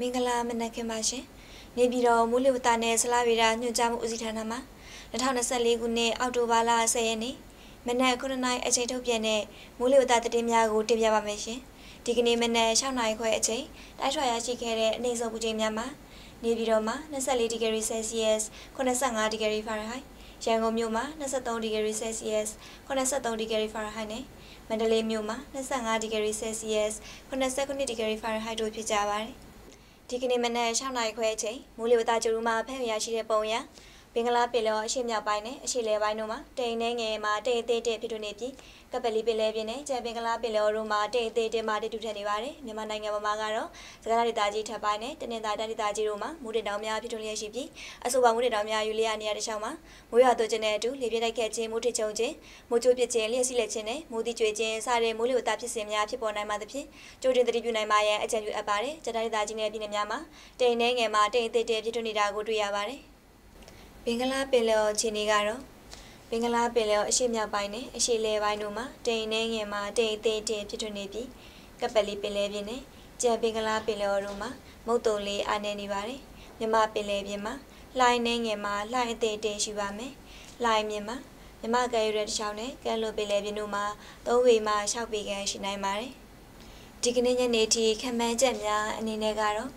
မင်္ဂလာမနက်ခင်းပါရှင်။နေပြည်တော်မိုးလေဝသနဲ့ဆလားဗေဒညွှန်ကြားမှုဦးစီးဌာနမှ2024ခုနှစ်အောက်တိုဘာလ10ရက်နေ့မနက်9:00နာရီအချိန်ထုတ်ပြန်တဲ့မိုးလေဝသသတင်းများကိုတင်ပြပါမယ်ရှင်။ဒီကနေ့မနက်6:00နာရီခွဲအချိန်တိုက်ထွာရရှိခဲ့တဲ့အနေဆုံးပူချိန်များမှာနေပြည်တော်မှာ24ဒီဂရီဆယ်စီယပ်85ဒီဂရီဖာရင်ဟိုက်ရန်ကုန်မြို့မှာ23ဒီဂရီဆယ်စီယပ်83ဒီဂရီဖာရင်ဟိုက်နဲ့မန္တလေးမြို့မှာ25ဒီဂရီဆယ်စီယပ်89ဒီဂရီဖာရင်ဟိုက်တို့ဖြစ်ကြပါတယ်။ ဒီကနေ့မနက်6:00နာရီခွဲအချိန်မိုးလေဝသကြိုးမှာဖက်ရရှိတဲ့ပုံရ ဘင်္ဂလားပင်လယ်အရှေ့မြောက်ပိုင်းနဲ့အရှေ့လယ်ပိုင်းတို့မှာတိမ်နှဲငယ်မှာတိမ်အသေးတဲ့ဖြစ်ထွန်းနေပြီးကပလီပင်လယ်ပြင်နဲ့ကျန်ဘင်္ဂလားပင်လယ်တို့မှာတိမ်အသေးတဲ့မှာတည်တူထက်နေပါတယ်မြန်မာနိုင်ငံပေါ်မှာကတော့စကားဒေသကြီးထပ်ပိုင်းနဲ့တနင်္သာရီဒေသကြီးတို့မှာမိုးတင်တောင်များဖြစ်ထွန်းလျက်ရှိပြီးအဆိုပါမိုးတင်တောင်များယူလျက်နေရာတစ်လျှောက်မှာမိုးရွာသွန်းခြင်းနဲ့အတူလေပြင်းတိုက်ခတ်ခြင်းမိုးထချုံခြင်းမိုးကြိုးပစ်ခြင်းလျှက်စီးလက်ခြင်းနဲ့မိုးတိကျွေခြင်းစတဲ့မိုးလေဝသဖြစ်စဉ်များဖြစ်ပေါ်နိုင်မှသဖြင့်ကြိုတင်သတိပြုနိုင်ပါရန်အကြံပြုအပ်ပါတယ်ကျန်ဒေသကြီးနဲ့ပြည်နယ်များမှာတိမ်နှဲငယ်မှာတိမ်အသေးတဲ့ဖြစ်ထွန်းနေတာကိုတွေ့ရပါတယ် ဘင်္ဂလားပင်လယ်ခြေနေကတော့ဘင်္ဂလားပင်လယ်အရှေ့မြောက်ပိုင်းနဲ့အရှေ့လယ်ပိုင်းတို့မှာတိမ်နှဲငယ်မှာတိမ်အသေးတဲ့ဖြစ်ထွန်းနေပြီးကပလီပင်လယ်ပြင်နဲ့ကျန်ဘင်္ဂလားပင်လယ်တို့မှာမုတ်တုံလေးအားနေနေပါတယ်မြမပင်လယ်ပြင်မှာလှိုင်းနှဲငယ်မှာလှိုင်းအသေးတဲ့ရှိပါမယ်လှိုင်းမြင်မှာမြမကဲရွယ်တစ်ချောင်းနဲ့ကဲလွန်ပင်လယ်ပြင်တို့မှာ၃ဝေမှ၆ပေခန့်ရှိနိုင်ပါတယ်ဒီကနေ့ညနေထိခံမှန်းချက်များအနေနဲ့ကတော့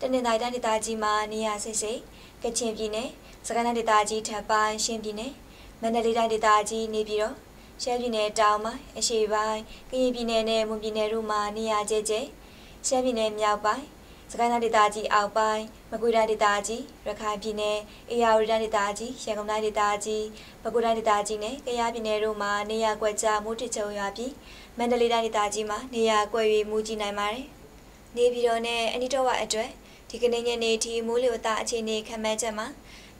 တနင်္သာရီတိုင်းဒေသကြီးမှာနေရာစိတ်စိတ် ကချင်ပြည်နယ်စကိုင်းတိုင်းဒေသကြီးထပ်ပိုင်းရှင်းပြည်နယ်မန္တလေးတိုင်းဒေသကြီးနေပြည်တော်ရှမ်းပြည်နယ်တောင်ပိုင်းအရှေ့ပိုင်းကရင်ပြည်နယ်နဲ့မွန်ပြည်နယ်တို့မှာနေရာကျကျရှမ်းပြည်နယ်မြောက်ပိုင်းစကိုင်းတိုင်းဒေသကြီးအောက်ပိုင်းမကွေးတိုင်းဒေသကြီးရခိုင်ပြည်နယ်အေရဝတီတိုင်းဒေသကြီးရန်ကုန်တိုင်းဒေသကြီးပဲခူးတိုင်းဒေသကြီးနဲ့ကယားပြည်နယ်တို့မှာနေရာကွက်ကြားမိုးထစ်ချုံရွာပြီးမန္တလေးတိုင်းဒေသကြီးမှာနေရာကွက်၍မူကြီးနိုင်ပါတယ်။နေပြည်တော်နဲ့အနီတော်ဝအတွက် ဒီကနေ့ညနေထိမိုးလေဝသအခြေအနေခန့်မှန်းချက်မှာ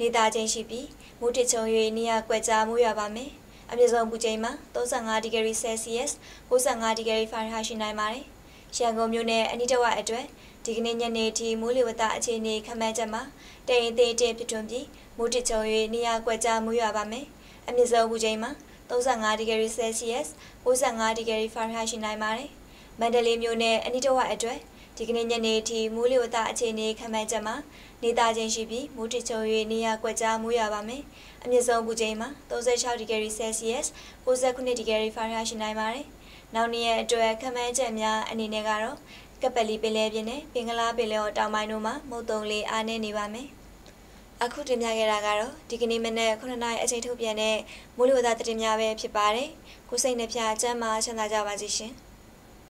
နေသားချင်းရှိပြီးမိုးထစ်ချုံ၍နေရာကွက်ကြားမိုးရွာပါမယ်။အမြင့်ဆုံးပူချိန်မှာ35ဒီဂရီဆယ်စီယပ်65ဒီဂရီဖာရင်ဟိုက်ရှိနိုင်ပါတယ်။ရန်ကုန်မြို့နယ်အနီးတစ်ဝက်အတွက်ဒီကနေ့ညနေထိမိုးလေဝသအခြေအနေခန့်မှန်းချက်မှာတိမ်အသေးတဲ့ဖြစ်ထွန်းပြီးမိုးထစ်ချုံ၍နေရာကွက်ကြားမိုးရွာပါမယ်။အမြင့်ဆုံးပူချိန်မှာ35ဒီဂရီဆယ်စီယပ်65ဒီဂရီဖာရင်ဟိုက်ရှိနိုင်ပါတယ်။မန္တလေးမြို့နယ်အနီးတစ်ဝက်အတွက် ဒီကနေ့ညနေထိမိုးလေဝသအခြေအနေခန့်မှန်းချက်မှာနေသားချင်းရှိပြီးမိုးထချုံ၍နေရာကွက်ကြားမိုးရွာပါမယ်။အမြင့်ဆုံးပူချိန်မှာ36ဒီဂရီဆယ်စီယပ်69ဒီဂရီဖာရင်ဟိုက်ရှိနိုင်ပါတယ်။နောက်နေ့ရက်အတွက်ခန့်မှန်းချက်များအနေနဲ့ကတော့ကပလီပင်လယ်ပြင်နဲ့ပင်ကလားပင်လယ်တောင်ပိုင်းတို့မှာမုတ်တုံလေးအားနေနေပါမယ်။အခုတင်ပြခဲ့တာကတော့ဒီကနေ့မနေ့9နာရီအချိန်ထုတ်ပြန်တဲ့မိုးလေဝသသတင်းများပဲဖြစ်ပါတယ်။ကိုစိတ်နှပြချမ်းသာချမ်းသာကြပါစေရှင်။